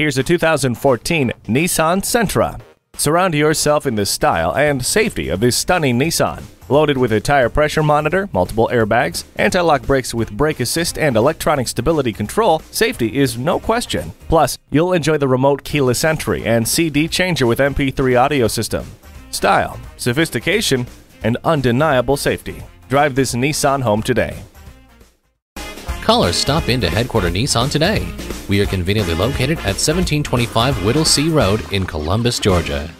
Here's a 2014 Nissan Sentra. Surround yourself in the style and safety of this stunning Nissan. Loaded with a tire pressure monitor, multiple airbags, anti-lock brakes with brake assist, and electronic stability control, safety is no question. Plus, you'll enjoy the remote keyless entry and CD changer with MP3 audio system. Style, sophistication, and undeniable safety. Drive this Nissan home today. Call or stop into Headquarter Nissan today. We are conveniently located at 1725 Whittlesey Road in Columbus, Georgia.